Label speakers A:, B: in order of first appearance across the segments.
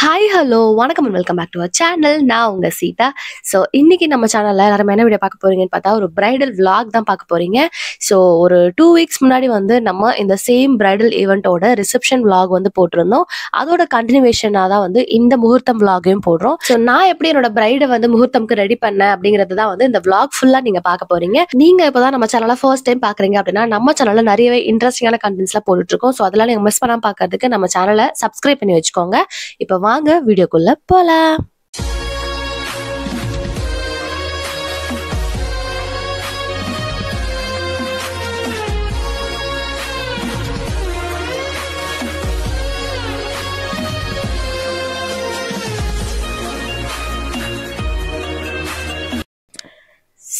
A: Hi hello வணக்கம் and welcome back to our channel நான் உங்கள் சீதா. ஸோ இன்றைக்கி நம்ம சேனலில் எல்லாரும் என்ன வீடியோ பார்க்க போறீங்கன்னு பார்த்தா ஒரு ப்ரைடல் vlog தான் பார்க்க போகிறீங்க ஸோ ஒரு டூ வீக்ஸ் முன்னாடி வந்து நம்ம இந்த சேம் ப்ரைடல் ஈவெண்ட்டோட ரிசப்ஷன் vlog வந்து போட்டிருந்தோம். அதோட கண்டினியூவேஷனாக தான் வந்து இந்த முகூர்த்தம் vlogகையும் போடுறோம். ஸோ நான் எப்படி என்னோட ப்ரைடை வந்து முகூர்த்தம்க்கு ரெடி பண்ணேன் அப்படிங்கிறது தான் வந்து இந்த vlog ஃபுல்லாக நீங்கள் பார்க்க நீங்கள் இப்போ தான் நம்ம சேனலை ஃபர்ஸ்ட் டைம் பார்க்குறீங்க அப்படின்னா நம்ம சேனலில் நிறையவே இன்ட்ரெஸ்டிங்கான கண்டென்ட்ஸ்லாம் போட்டுட்ருக்கோம் ஸோ அதெல்லாம் நீங்கள் மிஸ் பண்ணாமல் பார்க்கறதுக்கு நம்ம சேனலை சப்ஸ்கிரைப் பண்ணி வச்சுக்கோங்க. இப்போ வாங்க வீடியோக்குள்ள போலாம்.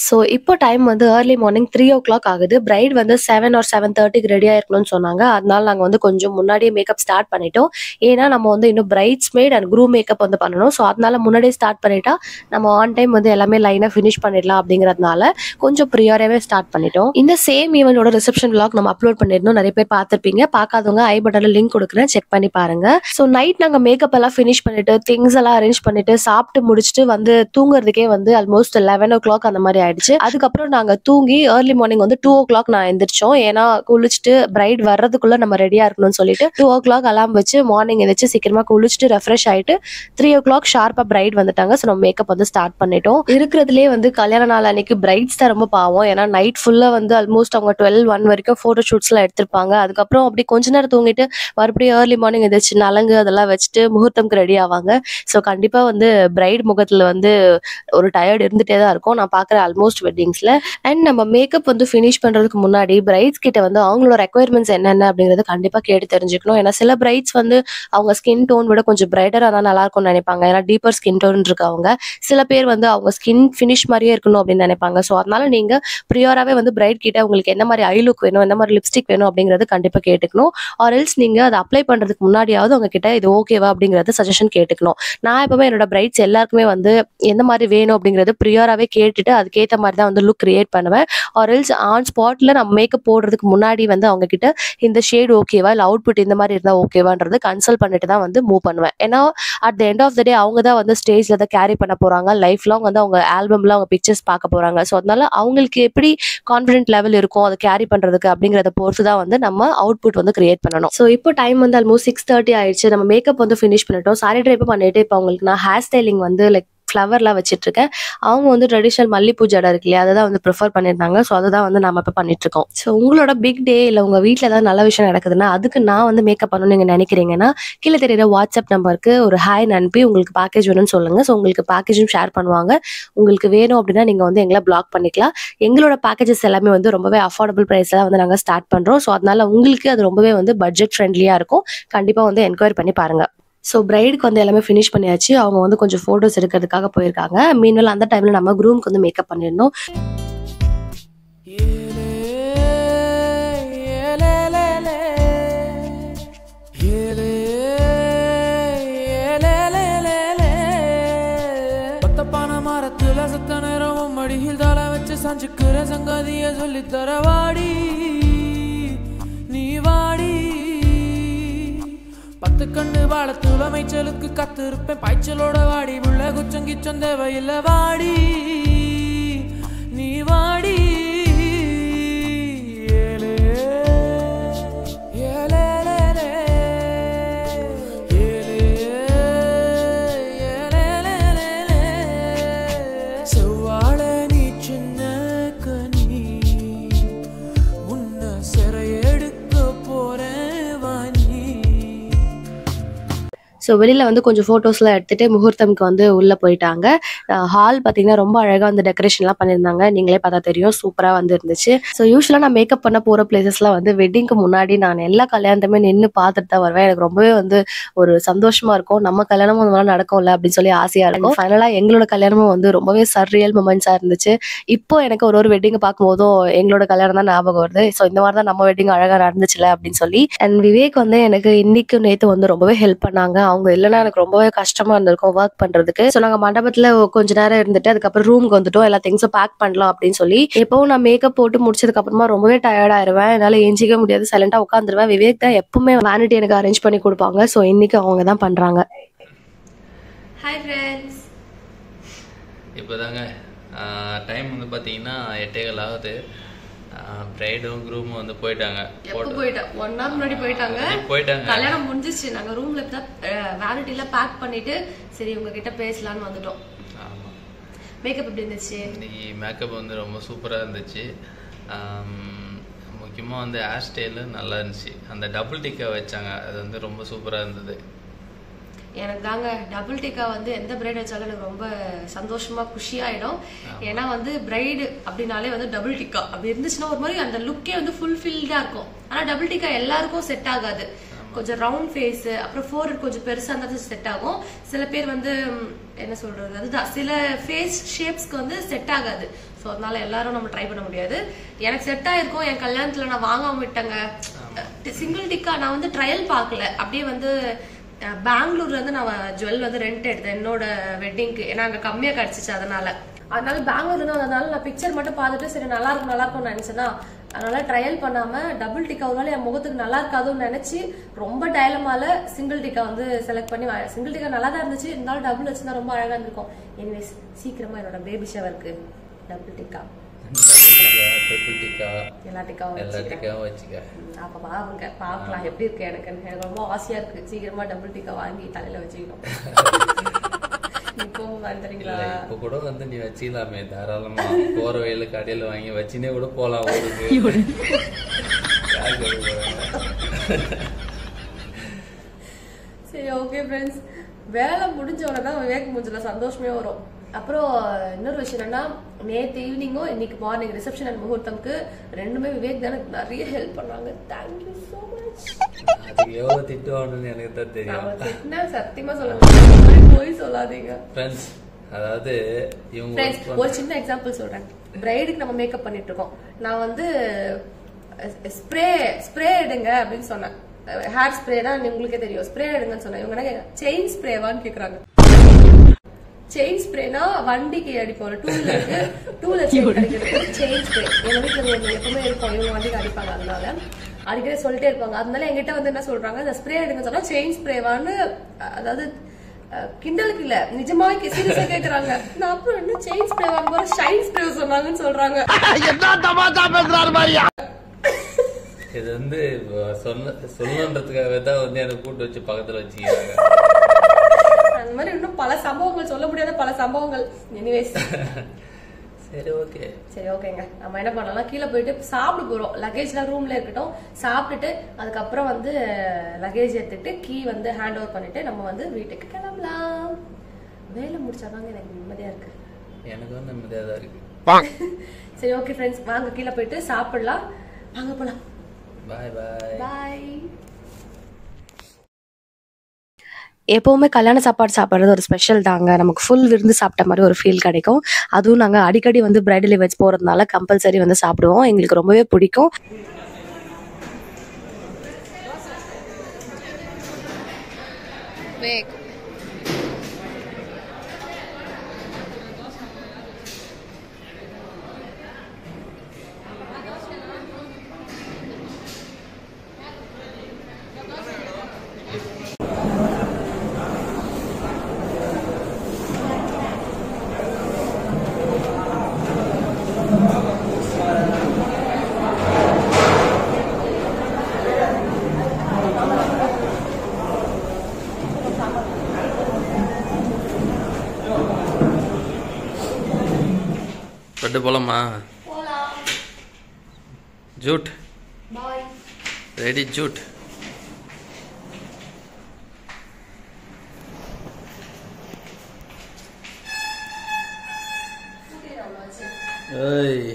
A: ஸோ இப்போ டைம் வந்து early morning three o'clock ஆகுது. பிரைட் வந்து செவன் ஆர் செவன் தேர்ட்டிக்கு ரெடியாக இருக்கணும்னு சொன்னாங்க. அதனால நாங்கள் வந்து கொஞ்சம் முன்னாடியே மேக்கப் ஸ்டார்ட் பண்ணிட்டோம். ஏன்னா நம்ம வந்து இன்னும் bridesmaid and crew makeup வந்து பண்ணணும். ஸோ அதனால முன்னாடியே ஸ்டார்ட் பண்ணிட்டா நம்ம ஆன் டைம் வந்து எல்லாமே லைனாக ஃபினிஷ் பண்ணிடலாம் அப்படிங்கிறதுனால கொஞ்சம் ப்ரியாராகவே ஸ்டார்ட் பண்ணிட்டோம். இந்த சேம் ஈவெண்டோட ரிசப்ஷன் விளாக் நம்ம அப்லோட் பண்ணியிருந்தோம். நிறைய பேர் பார்த்துருப்பீங்க. பார்க்காதவங்க ஐ பட்டனில் லிங்க் கொடுக்குறேன். செக் பண்ணி பாருங்க. ஸோ நைட் நாங்கள் மேக்கப் எல்லாம் ஃபினிஷ் பண்ணிட்டு திங்ஸ் எல்லாம் அரேஞ்ச் பண்ணிட்டு சாப்பிட்டு முடிச்சுட்டு வந்து தூங்குறதுக்கே வந்து ஆல்மோஸ்ட் லெவன் ஓ கிளாக் அந்த மாதிரி ஆயிடுச்சு. அதுக்கப்புறம் நாங்க தூங்கி ஏர்லி மார்னிங் வந்து டூ ஓ கிளாக் நான் எந்திரிச்சோம். ஏன்னா குளிச்சுட்டு பிரைட் வர்றதுக்குள்ள நம்ம ரெடியா இருக்கணும்னு சொல்லிட்டு டூ ஓ கிளாக் அலாம் வச்சு மார்னிங் எந்திரிச்சு சீக்கிரமா குளிச்சுட்டு ரெஃப்ரெஷ் ஆயிட்டு த்ரீ ஓ கிளாக் ஷார்ப்பா பிரைட் வந்துட்டாங்க. ஸோ நம்ம மேக்கப் வந்து ஸ்டார்ட் பண்ணிட்டோம். இருக்கிறதுலே வந்து கல்யாண நாள் அன்னைக்கு பிரைட்ஸ் தான் ரொம்ப பாவம். ஏன்னா நைட் ஃபுல்லா வந்து ஆல்மோஸ்ட் அவங்க டுவெல் ஒன் வரைக்கும் ஃபோட்டோ ஷூட்ஸ் எல்லாம் எடுத்திருப்பாங்க. அதுக்கப்புறம் அப்படி கொஞ்ச நேரம் தூங்கிட்டு மறுபடியும் ஏர்லி மார்னிங் எந்திரிச்சு நலங்கு அதெல்லாம் வச்சுட்டு முகூர்த்தம்க்கு ரெடி ஆவாங்க. ஸோ கண்டிப்பா வந்து பிரைட் முகத்துல வந்து ஒரு டயர்ட் இருந்துட்டே தான் இருக்கும். நான் பார்க்குற ஆல்மோஸ்ட் வெட்டிங்ஸ்ல அண்ட் நம்ம மேக்கப் வந்து ஃபினிஷ் பண்றதுக்கு முன்னாடி பிரைட்ஸ் கிட்ட வந்து அவங்களோட ரெக்குயர்மெண்ட்ஸ் என்னென்ன அப்படிங்கறத கண்டிப்பா கேட்டு தெரிஞ்சுக்கணும். ஏன்னா சில பிரைட்ஸ் வந்து அவங்க ஸ்கின் டோன் விட கொஞ்சம் பிரைட்டரா தான் நல்லா இருக்கும்னு நினைப்பாங்க. ஏன்னா டீப்பர் ஸ்கின் டோன் இருக்கவங்க சில பேர் வந்து அவங்க ஸ்கின் ஃபினிஷ் மாதிரியே இருக்கணும் அப்படின்னு நினைப்பாங்க. ஸோ அதனால நீங்க ப்ரியோராகவே வந்து பிரைட் கிட்ட உங்களுக்கு என்ன மாதிரி ஐ லுக் வேணும் என்ன மாதிரி லிப்ஸ்டிக் வேணும் அப்படிங்கறது கண்டிப்பா கேட்டுக்கணும். ஆர் எல்ஸ் நீங்க அதை அப்ளை பண்றதுக்கு முன்னாடியாவது உங்ககிட்ட இது ஓகேவா அப்படிங்கிறது சஜஷன் கேட்டுக்கணும். நான் எப்பவுமே என்னோட பிரைட்ஸ் எல்லாருக்குமே வந்து எந்த மாதிரி வேணும் அப்படிங்கறது ப்ரியோராகவே கேட்டுட்டு அதுக்கேற்ற மாதிரி தான் வந்து லுக் கிரியேட் பண்ணுவேன். ஆர் எல்ஸ் ஆன் ஸ்பாட்டில் நம்ம மேக்கப் போடுறதுக்கு முன்னாடி வந்து அவங்க கிட்ட இந்த ஷேட் ஓகேவா இல்லை அவுட்புட் இந்த மாதிரி இருந்தால் ஓகேவான்றது கன்சல்ட் பண்ணிட்டு தான் வந்து மூவ் பண்ணுவேன். ஏன்னா at the end of the day அவங்க தான் வந்து ஸ்டேஜில் தான் கேரி பண்ண போகிறாங்க லைஃப் லாங் வந்து அவங்க ஆல்பம்ல அவங்க பிக்சர்ஸ் பார்க்க போகிறாங்க ஸோ அதனால அவங்களுக்கு எப்படி கான்ஃபிடென்ட் லெவல் இருக்கும் அதை கேரி பண்ணுறதுக்கு அப்படிங்கிறத பொறுத்து தான் வந்து நம்ம அவுட்புட் வந்து கிரியேட் பண்ணணும். ஸோ இப்போ டைம் வந்து ஆல்மோஸ்ட் சிக்ஸ் தேர்ட்டி ஆயிடுச்சு. நம்ம மேக்கப் வந்து ஃபினிஷ் பண்ணிட்டோம். சாரி ட்ரைப் பண்ணிட்டு இப்போ அவங்களுக்கு நான் ஹேர் ஸ்டைலிங் வந்து லைக் ஃப்ளவர்லாம் வச்சுட்ருக்கேன். அவங்க வந்து ட்ரெடிஷனல் மல்லிப்பூ ஜடை இருக்கு இல்லையா அதை தான் வந்து ப்ரிஃபர் பண்ணியிருந்தாங்க. ஸோ அதை தான் வந்து நம்ம இப்போ பண்ணிட்டு இருக்கோம் ஸோ உங்களோட பிக் டே இல்லை உங்கள் வீட்டில் ஏதாவது நல்ல விஷயம் நடக்குதுன்னா அதுக்கு நான் வந்து மேக்கப் பண்ணணும்னு நீங்கள் நினைக்கிறீங்கன்னா கீழே தெரியுற வாட்ஸ்அப் நம்பருக்கு ஒரு ஹாய் அனுப்பி உங்களுக்கு பேக்கேஜ் வேணும்னு சொல்லுங்கள் ஸோ உங்களுக்கு பேக்கேஜும் ஷேர் பண்ணுவாங்க. உங்களுக்கு வேணும் அப்படின்னா நீங்கள் வந்து எங்களை பிளாக் பண்ணிக்கலாம். எங்களோட பேக்கேஜஸ் எல்லாமே வந்து ரொம்பவே அஃபோர்டபுள் ப்ரைஸில் வந்து நாங்கள் ஸ்டார்ட் பண்ணுறோம் ஸோ அதனால உங்களுக்கு அது ரொம்பவே வந்து பட்ஜெட் ஃப்ரெண்ட்லியாக இருக்கும். கண்டிப்பாக வந்து என்கொயரி பண்ணி பாருங்க. ஸோ பிரைடுக்கு வந்து எல்லாமே ஃபினிஷ் பண்ணியாச்சு. அவங்க வந்து கொஞ்சம் ஃபோட்டோஸ் எடுக்கிறதுக்காக போயிருக்காங்க. மீன்வெல் அந்த டைமில் நம்ம குரூமுக்கு வந்து மேக்கப் பண்ணியிருந்தோம்
B: மரத்துல சத்த நேரமும் மடியில் தலை வச்சு சஞ்சுக்கிற சங்கதிய சொல்லி தரவாடி. கண்டு கண்ணு வாழத்துல மேய்ச்சலுக்கு கத்திருப்பேன். பாய்ச்சலோட வாடி உள்ள குச்சம் கிச்சம் தேவையில்ல வாடி. நீ வாடி.
A: ஸோ வெளியில் வந்து கொஞ்சம் ஃபோட்டோஸ்லாம் எடுத்துட்டு முகூர்த்தம்க்கு வந்து உள்ளே போயிட்டாங்க. ஹால் பார்த்தீங்கன்னா ரொம்ப அழகாக வந்து டெக்கரேஷன்லாம் பண்ணியிருந்தாங்க. நீங்களே பார்த்தா தெரியும். சூப்பராக வந்து இருந்துச்சு. ஸோ யூஸ்வலாக நான் மேக்கப் பண்ண போகிற பிளேசஸ்லாம் வந்து வெட்டிங்க்கு முன்னாடி நான் எல்லா கல்யாணத்தையுமே நின்று பார்த்துட்டு தான் வருவேன். எனக்கு ரொம்பவே வந்து ஒரு சந்தோஷமாக இருக்கும். நம்ம கல்யாணமும் அந்த மாதிரி நடக்கும்ல அப்படின்னு சொல்லி ஆசையாக இருக்கும். ஃபைனலாக எங்களோட கல்யாணமும் வந்து ரொம்பவே சர்ரியல் மூமெண்ட்ஸாக இருந்துச்சு. இப்போ எனக்கு ஒரு ஒரு வெட்டிங்கை பார்க்கும்போதும் எங்களோட கல்யாணம் தான் ஞாபகம் வருது. ஸோ இந்த மாதிரி தான் நம்ம வெட்டிங் அழகாக நடந்துச்சுல அப்படின்னு சொல்லி. அண்ட் விவேக் வந்து எனக்கு இன்னைக்கு நேற்று வந்து ரொம்பவே ஹெல்ப் பண்ணாங்க. அவங்க இல்லைன்னா எனக்கு ரொம்பவே கஷ்டமா இருந்திருக்கும் ஒர்க் பண்றதுக்கு. ஸோ நாங்கள் மண்டபத்தில் கொஞ்ச நேரம் இருந்துட்டு அதுக்கப்புறம் ரூமுக்கு வந்துட்டோம். எல்லா திங்ஸும் பேக் பண்ணலாம் அப்படின்னு சொல்லி. எப்பவும் நான் மேக்கப் போட்டு முடிச்சதுக்கு அப்புறமா ரொம்பவே டயர்ட் ஆயிருவேன். என்னால் எஞ்சிக்க முடியாது. சைலண்டா உட்காந்துருவேன் விவேக் தான் எப்பவுமே வேனிட்டி எனக்கு அரேஞ்ச் பண்ணி கொடுப்பாங்க. ஸோ இன்னைக்கு அவங்க தான் பண்றாங்க.
C: Hi friends
D: இப்போதாங்க. டைம் வந்து பார்த்தீங்கன்னா எட்டேகால் ஆகுது. ப்ரைடும் குரூமும் வந்து போயிட்டாங்க.
C: போயிட்டோம் ஒன் ஹவர் முன்னாடி போயிட்டாங்க.
D: போயிட்டாங்க.
C: கல்யாணம் முடிஞ்சிச்சு நாங்க ரூம்ல இப்பதான் வேனிட்டில பேக் பண்ணிட்டு சரி உங்ககிட்ட பேசலாம்னு வந்துட்டோம். மேக்கப் எப்படி இருந்துச்சு?
D: இன்னைக்கு மேக்கப் வந்து ரொம்ப சூப்பராக இருந்துச்சு. முக்கியமாக வந்து ஹேர் ஸ்டைலு நல்லா இருந்துச்சு. அந்த டபுள் டிக்கா வச்சாங்க. அது வந்து ரொம்ப சூப்பராக இருந்தது.
C: எனக்கு தாங்க டபுள் டிக்கா வந்து எந்த பிரைட் வச்சாலும் எனக்கு ரொம்ப சந்தோஷமா குஷியாயிடும். ஏன்னா வந்து பிரைடு அப்படின்னாலே வந்து டபுள் டிக்கா அப்படி இருந்துச்சுன்னா ஒரு மாதிரி அந்த லுக்கே வந்து ஃபுல்ஃபில்டா இருக்கும். ஆனா டபுள் டிக்கா எல்லாருக்கும் செட் ஆகாது. கொஞ்சம் ரவுண்ட் ஃபேஸ் அப்புறம் ஃபோர் கொஞ்சம் பெருசா இருந்தாலும் செட் ஆகும். சில பேர் வந்து என்ன சொல்றது அதுதான். சில ஃபேஸ் ஷேப்ஸ்க்கு வந்து செட் ஆகாது. ஸோ அதனால எல்லாரும் நம்ம ட்ரை பண்ண முடியாது. எனக்கு செட் ஆயிருக்கும். என் கல்யாணத்துல நான் வாங்காம விட்டேங்க. சிங்கிள் டிக்கா நான் வந்து ட்ரையல் பார்க்கல. அப்படியே வந்து பெங்களூர்லேருந்து பெங்களூர்ல இருந்து நான் ஜுவல் வந்து ரெண்ட் எடுத்தேன். என்னோட வெட்டிங்க்கு ஏன்னா அங்க கம்மியா கிடைச்சிச்சு அதனால. அதனால பெங்களூர்ல இருந்து அதனால நான் பிக்சர் மட்டும் பார்த்துட்டு சரி நல்லா இருக்கும் நல்லா இருக்கும்னு நினைச்சேன்னா அதனால ட்ரையல் பண்ணாம டபுள் டிக்கா ஒருவேளை என் முகத்துக்கு நல்லா இருக்காதுன்னு நினைச்சு ரொம்ப டயலமால சிங்கிள் டிக்கா வந்து செலக்ட் பண்ணி சிங்கிள் டிக்கா நல்லா தான் இருந்துச்சு. இருந்தாலும் டபுள் வச்சுருந்தா ரொம்ப அழகா இருந்திருக்கும். எனிவேஸ் சீக்கிரமா என்னோட பேபி ஷவருக்கு டபுள் டிக்கா எல்லா டிக்காவும்
D: எல்லா டிக்காவும் வச்சுக்க
C: அப்ப பாருங்க பாக்கலாம் எப்படி இருக்கு எனக்கு? எனக்கு ரொம்ப ஆசையா இருக்கு. சீக்கிரமா டபுள் டிக்கா வாங்கி தலையில வச்சுக்கணும். இப்போ வந்துறீங்களா
D: இல்லை இப்போ கூட வந்து நீ வச்சுக்கலாமே. தாராளமா. போற வயலு கடையில் வாங்கி வச்சுனே கூட ஊருக்கு. போறாங்க?
C: சரி ஓகே ஃப்ரெண்ட்ஸ் வேலை முடிஞ்ச உடனே தான் விவேக் மூஞ்சில சந்தோஷமே வரும். அப்புறம் இன்னொரு விஷயம் என்னன்னா நேத்து ஈவினிங்கும் இன்னைக்கு மார்னிங் ரிசப்ஷன் அண்ட் முகூர்த்தம்க்கு ரெண்டுமே விவேக் தான் நிறைய ஹெல்ப் பண்ணாங்க. தேங்க்யூ ஸோ மச்
D: எவ்வளோ திட்டுவாங்கன்னு எனக்கு தான் தெரியும்.
C: சத்தியமா சொல்லுங்க போய் சொல்லாதீங்க.
D: ஃப்ரெண்ட்ஸ் அதாவது இவங்க
C: ஒரு சின்ன எக்ஸாம்பிள் சொல்றேன். பிரைடுக்கு நம்ம மேக்கப் பண்ணிட்டு இருக்கோம். நான் வந்து ஸ்ப்ரே ஸ்ப்ரே எடுங்க அப்படின்னு சொன்னேன். ஹேர் ஸ்ப்ரே தான் உங்களுக்கே தெரியும். ஸ்ப்ரே எடுங்கன்னு சொன்னேன். இவங்க என்ன செயின் ஸ்ப்ரேவான்னு கேக்குறாங்க செயின் ஸ்ப்ரேனா வண்டிக்கு அடிப்போம் டூ வீலருக்கு டூ வீலர் செயின் அடிக்கிறது செயின் ஸ்ப்ரே எங்க வீட்டுல எப்பவுமே இருக்கும். இவங்க வண்டிக்கு அடிப்பாங்க அதனால. அடிக்கடி சொல்லிட்டே இருப்பாங்க. அதனால எங்கிட்ட வந்து என்ன சொல்றாங்க இந்த ஸ்ப்ரே எடுங்க சொன்னா செயின் ஸ்ப்ரேவான்னு அதாவது கிண்டலுக்கு இல்ல. நிஜமா சீரியஸா கேக்குறாங்க. நான் அப்புறம் என்ன செயின் ஸ்ப்ரே வாங்கும்போது ஷைன் ஸ்ப்ரே சொன்னாங்கன்னு சொல்றாங்க.
D: இது வந்து சொன்ன சொல்லணுன்றதுக்காக தான் வந்து எனக்கு கூட்டு வச்சு பக்கத்துல வச்சுக்கிறாங்க.
C: அந்த மாதிரி இன்னும் பல சம்பவங்கள் சொல்ல முடியாத பல சம்பவங்கள். எனிவேஸ்
D: சரி ஓகே
C: சரி ஓகேங்க நம்ம என்ன பண்ணலாம்? கீழே போயிட்டு சாப்பிட போறோம். லக்கேஜ்லாம் ரூம்ல இருக்கட்டும். சாப்பிட்டுட்டு அதுக்கப்புறம் வந்து லக்கேஜ் எடுத்துட்டு கீ வந்து ஹேண்ட் ஓவர் பண்ணிட்டு நம்ம வந்து வீட்டுக்கு கிளம்பலாம். வேலை முடிச்சாதாங்க எனக்கு நிம்மதியா இருக்கு.
D: எனக்கு வந்து நிம்மதியாக தான் இருக்கு.
C: சரி ஓகே ஃப்ரெண்ட்ஸ் வாங்க கீழே போயிட்டு சாப்பிடலாம். வாங்க போலாம்.
D: பாய் பாய்
C: பாய்
A: எப்போவுமே கல்யாண சாப்பாடு சாப்பிட்றது ஒரு ஸ்பெஷல் தாங்க. நமக்கு ஃபுல் விருந்து சாப்பிட்ட மாதிரி ஒரு ஃபீல் கிடைக்கும். அதுவும் நாங்கள் அடிக்கடி வந்து பிரைடல் வச்சு போகிறதுனால கம்பல்சரி வந்து சாப்பிடுவோம். எங்களுக்கு ரொம்பவே பிடிக்கும்.
D: பட்டு போலாமா
C: போலாம்
D: ஜூட்
C: பாய்
D: ரெடி ஜூட் ஏய்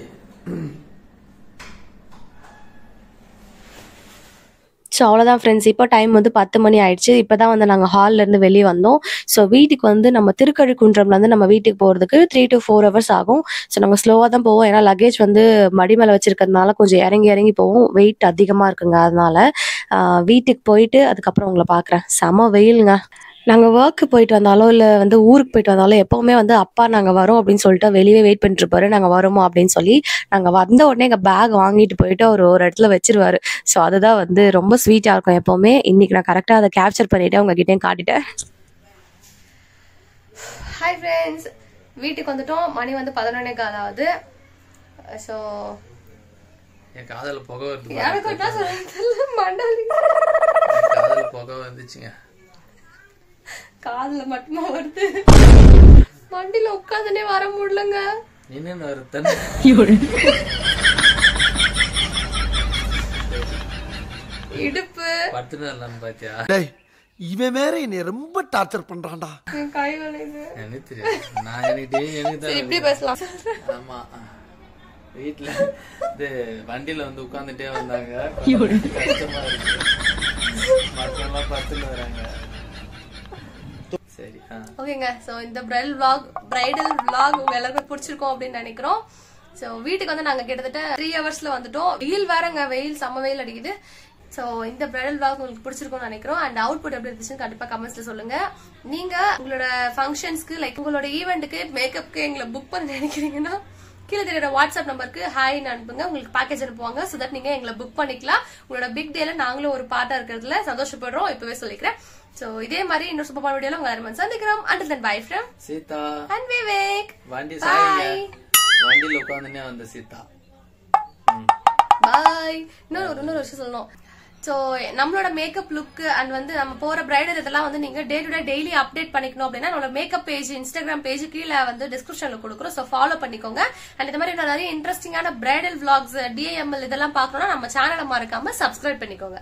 A: ஸோ அவ்வளோதான் ஃப்ரெண்ட்ஸ் இப்போ டைம் வந்து பத்து மணி ஆயிடுச்சு. இப்போ தான் வந்து நாங்கள் ஹால்லேருந்து வெளியே வந்தோம். ஸோ வீட்டுக்கு வந்து நம்ம திருக்கழுக்குன்றம்லேருந்து நம்ம வீட்டுக்கு போகிறதுக்கு த்ரீ டு ஃபோர் ஹவர்ஸ் ஆகும். ஸோ நாங்கள் ஸ்லோவாக தான் போவோம். ஏன்னா லக்கேஜ் வந்து மடி மேலே வச்சிருக்கிறதுனால கொஞ்சம் இறங்கி இறங்கி போவோம். வெயிட் அதிகமாக இருக்குங்க. அதனால வீட்டுக்கு போயிட்டு அதுக்கப்புறம் உங்களை பார்க்குறேன் செம வெயிலுங்க. நாங்கள் ஒர்க்கு போயிட்டு வந்தாலும் இல்லை வந்து ஊருக்கு போயிட்டு வந்தாலும் எப்போவுமே வந்து அப்பா நாங்கள் வரோம் அப்படின்னு சொல்லிட்டு வெளியே வெயிட் பண்ணிட்டு இருப்பாரு. நாங்கள் வரோமோ அப்படின்னு சொல்லி நாங்கள் வந்த உடனே எங்கள் பேக் வாங்கிட்டு போயிட்டு அவர் ஒரு இடத்துல வச்சிருவாரு. ஸோ அதுதான் வந்து ரொம்ப ஸ்வீட்டாக இருக்கும் எப்போவுமே. இன்னைக்கு நான் கரெக்டாக அதை கேப்சர் பண்ணிட்டு உங்ககிட்டயும் காட்டிட்டேன்.
C: ஹாய் ஃப்ரெண்ட்ஸ் வீட்டுக்கு வந்துட்டோம். மணி வந்து பதினொன்னே கால் ஆகுது. ஸோ
D: என் காதல புகை வருது.
C: எனக்கு என்ன சொல்றது மண்டாலி
D: காதல புகை வந்துச்சுங்க.
C: காதுல மட்டுமா வருது? வண்டியில உட்காந்துனே வர முடியலங்க.
D: என்னன்னு வருத்தன்
C: இடுப்பு.
D: படுத்துட்டு வரலான்னு பாத்தியா?
E: டேய் இவன் வேற என்னை ரொம்ப டார்ச்சர் பண்றான்டா.
C: என் கை வலிங்க
D: எனக்கு தெரியாது. நான் எனக்கு எனக்கு
C: இப்படி பேசலாம்.
D: ஆமா. வீட்ல இது வண்டியில வந்து உட்கார்ந்துட்டே வந்தாங்க. கஷ்டமா இருக்கு. மத்தவங்க படுத்துட்டு வராங்க. சரி
C: ஓகேங்க. ஸோ இந்த பிரைடல் விளாக் பிரைடல் விளாக் உங்க எல்லாருக்கும் பிடிச்சிருக்கோம் அப்படின்னு நினைக்கிறோம். ஸோ வீட்டுக்கு வந்து நாங்கள் கிட்டத்தட்ட த்ரீ ஹவர்ஸ்ல வந்துட்டோம். வெயில் வேறங்க. வெயில் செம்ம வெயில் அடிக்குது. ஸோ இந்த பிரைடல் விளாக் உங்களுக்கு பிடிச்சிருக்கும்னு நினைக்கிறோம். அண்ட் அவுட்புட் எப்படி இருந்துச்சுன்னு கண்டிப்பா கமெண்ட்ஸ்ல சொல்லுங்க. நீங்க உங்களோட ஃபங்க்ஷன்ஸ்க்கு லைக் உங்களோட ஈவெண்ட்டுக்கு மேக்கப்க்கு எங்களை புக் பண்ண நினைக்கிறீங்கன்னா கீழே தெரியுற வாட்ஸ்அப் நம்பருக்கு ஹாய்னு அனுப்புங்க. உங்களுக்கு பேக்கேஜ் அனுப்புவாங்க. ஸோ தட் நீங்க எங்களை புக் பண்ணிக்கலாம். உங்களோட பிக் டேல நாங்களும் ஒரு பார்ட்டா இருக்கிறதுல சந்தோஷப்படுறோம். இப்பவே சொல்லிக்கிறேன். ஸோ இதே மாதிரி இன்னொரு சூப்பர் வீடியோல உங்க எல்லாரும் சந்திக்கிறோம். Until then bye from
D: Seetha.
C: And Vivek
D: வண்டி. சாய்ங்க. வண்டியில உட்காந்துனே வந்த சீதா.
C: பாய் இன்னொரு இன்னொரு விஷயம் சொல்லணும். ஸோ நம்மளோட மேக்கப் லுக் அண்ட் வந்து நம்ம போற பிரைடல் இதெல்லாம் வந்து நீங்க day to day daily update பண்ணிக்கணும் அப்படின்னா நம்மளோட மேக்கப் பேஜ் இன்ஸ்டாகிராம் பேஜ் கீழே வந்து டிஸ்கிரிப்ஷன்ல கொடுக்குறோம். ஸோ ஃபாலோ பண்ணிக்கோங்க. அண்ட் இந்த மாதிரி நிறைய இன்ட்ரெஸ்டிங்கான பிரைடல் vlogs டிஏஎம்எல் இதெல்லாம் பார்க்கணும்னா நம்ம சேனலை மறக்காம சப்ஸ்கிரைப் பண்ணிக்கோங்க.